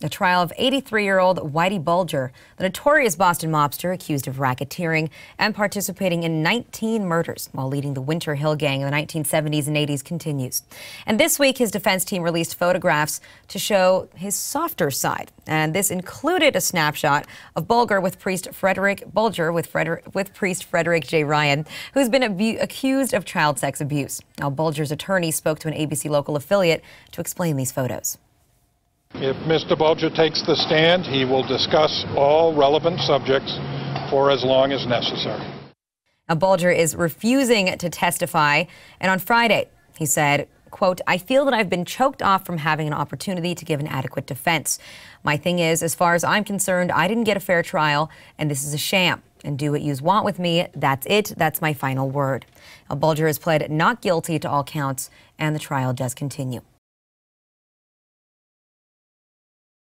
The trial of 83 year old Whitey Bulger, the notorious Boston mobster accused of racketeering and participating in 19 murders while leading the Winter Hill Gang in the 1970s and 80s, continues. And this week, his defense team released photographs to show his softer side. And this included a snapshot of Bulger with priest Frederick Bulger with, Frederick, with priest Frederick J. Ryan, who's been accused of child sex abuse. Now, Bulger's attorney spoke to an ABC local affiliate to explain these photos. If Mr. Bulger takes the stand, he will discuss all relevant subjects for as long as necessary. Now, Bulger is refusing to testify, and on Friday, he said, quote, I feel that I've been choked off from having an opportunity to give an adequate defense. My thing is, as far as I'm concerned, I didn't get a fair trial, and this is a sham. And do what you want with me. That's it. That's my final word. Now, Bulger has pled not guilty to all counts, and the trial does continue.